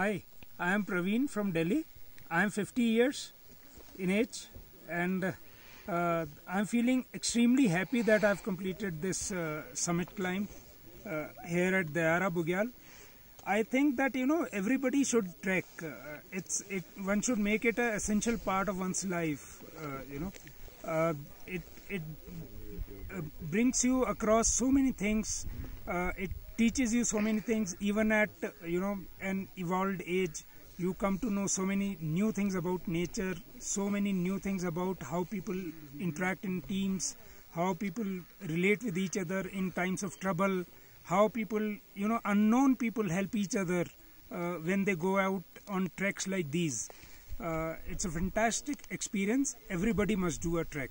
I am Praveen from Delhi. I am 50 years in age and uh, I'm feeling extremely happy that I've completed this uh, summit climb uh, here at Dayara Bugyal. I think that you know everybody should trek. Uh, it's it one should make it an essential part of one's life. Uh, you know, uh, it it brings you across so many things. It teaches you so many things, even at you know an evolved age you come to know so many new things about nature, so many new things about how people interact in teams, how people relate with each other in times of trouble, how people, you know, unknown people help each other uh, when they go out on treks like these. Uh, it's a fantastic experience. Everybody must do a trek.